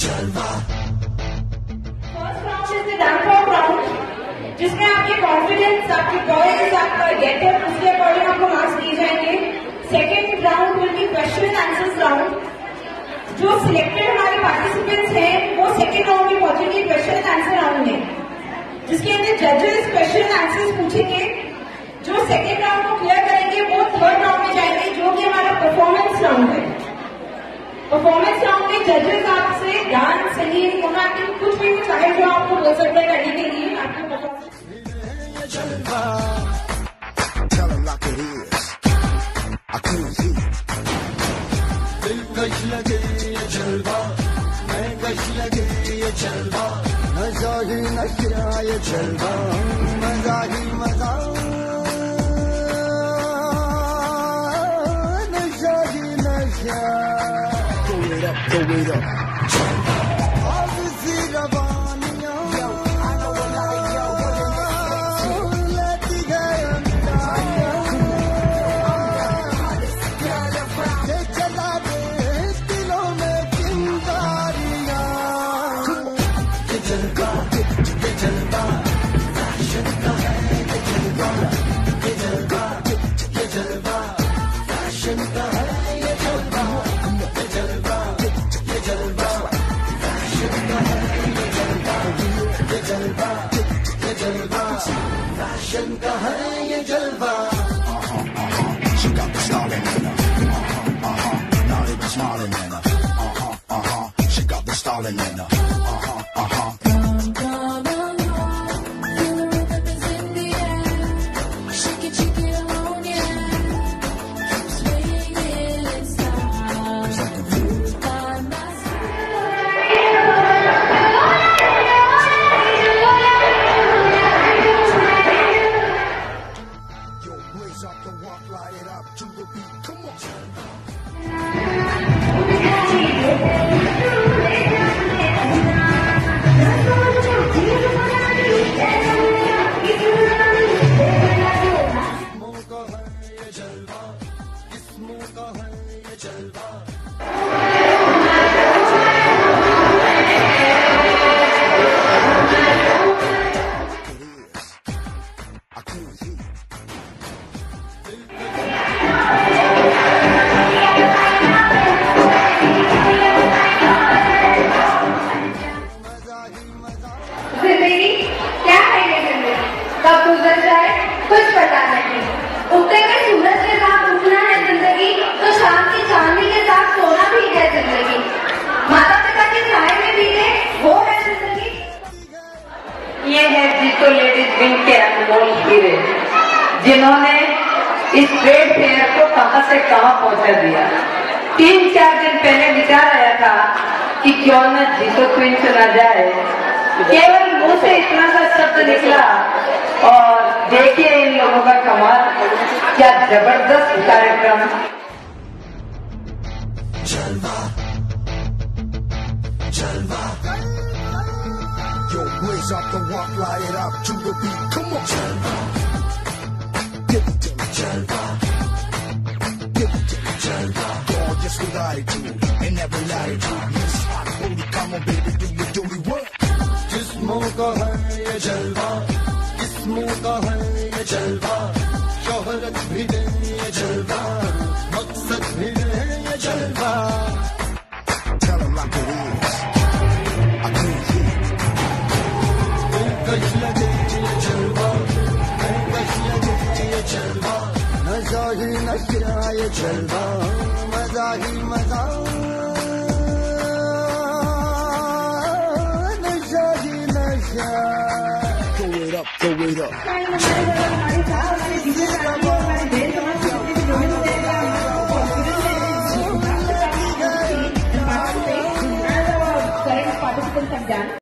जलवा जिसमें आपके कॉन्फिडेंस आपकी वॉइस आपका गेटअप उसके अकॉर्डिंग आपको मार्क्स दिए जाएंगे second round will be question answers round जो सिलेक्टेड हमारे पार्टिसिपेंट्स हैं वो सेकेंड राउंड में पहुंचेंगे क्वेश्चन आंसर राउंड में जिसके अंदर जजेस क्वेश्चन आंसर्स पूछेंगे जो सेकेंड राउंड को क्लियर परफॉर्मेंस राउंड में जजेस आपसे ध्यान सही कहा तो के कुछ भी कुछ आए जो आपको बोल सकते हैं करने के लिए आपके जलवा नजारी नशा ये up, throw it up. Fashion का है ये जलवा She got the star in her. Uh-huh, uh-huh. Not even smiling in her. Uh-huh, uh-huh. She got the star in her. off, light it up to the beat. Come on. किस्मों का बोल गिरे जिन्होंने इस ट्रेड फेयर को कहां से कहां पहुंचा दिया तीन चार दिन पहले विचार आया था कि क्यों न जीतो क्वीन चुना जाए केवल मुंह से इतना सा शब्द निकला और देखिए इन लोगों का कमाल क्या जबरदस्त कार्यक्रम Raise up the walk, light it up to the beat. Come on. Chelva. Give it to me, Chelva. Give it to me, Gorgeous with attitude and every latitude. Yes, i Come on, baby, do you do me what? जिस्मों का है ये जलवा किस्मों का है ये जलवा मजा ही नशा ये मजा ही मजा नशा ही नशा Go it up, go it up.